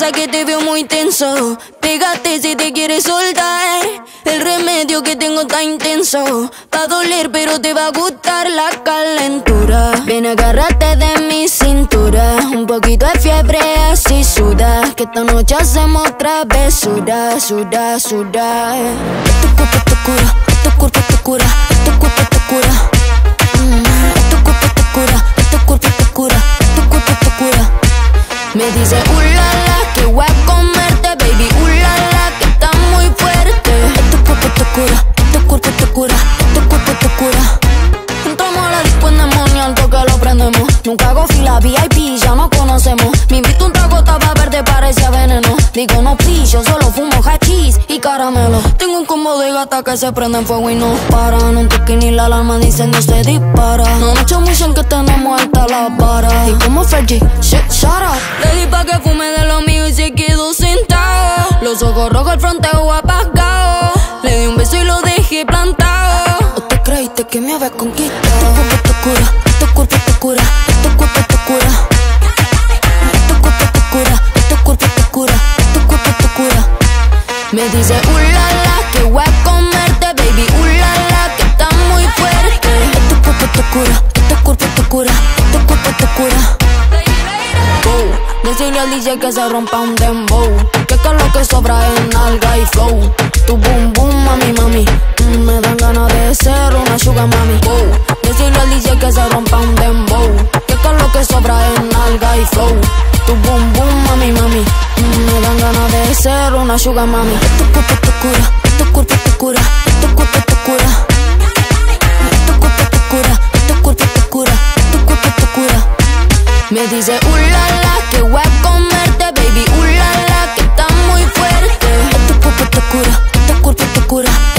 te veo muy tenso. Pégate si te quieres soltar. El remedio que tengo está intenso. Va a doler, pero te va a gustar la calentura. Ven, agárrate de mi cintura. Un poquito de fiebre, así suda. Que esta noche hacemos travesura, suda, suda. Tu cuerpo te cura, tu cuerpo te cura, tu cuerpo te cura. Mm, tu cuerpo te cura, tu cuerpo te cura, tu cuerpo te cura. Me dice, ulala, Nunca hago fila VIP, ya nos conocemos. Me invito un trago, estaba verde, parecía veneno. Digo, no, please, yo solo fumo hachís y caramelo. Tengo un combo de gata que se prende en fuego y no paran. Un toque ni la alarma dicen no se dispara. No mucho dicen que tenemos alta la vara. Y como Fergie, shit, shut. Le di pa' que fume de lo mío y se quedó sentado. Los ojos rojos, el fronteo apagado. Le di un beso y lo dejé plantado. ¿O te creíste que me había conquistado? Tu tu cuerpo te cura, tu cuerpo te cura. Go. Decirle al DJ que se rompa un dembow. Que con lo que sobra es nalga y flow. Tu boom boom, mami, mami. Mm, Me dan ganas de ser una sugar mami. Go. Decirle al DJ que se rompa un dembow. Que con lo que sobra es nalga y flow. Tu boom boom, mami, mami. Mm, Me dan ganas de ser una sugar mami. Tu cuerpo te cura, que